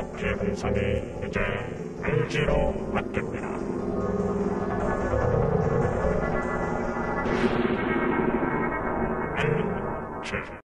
이렇게 공산이 이제 LG로 바뀝니다.